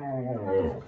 Oh.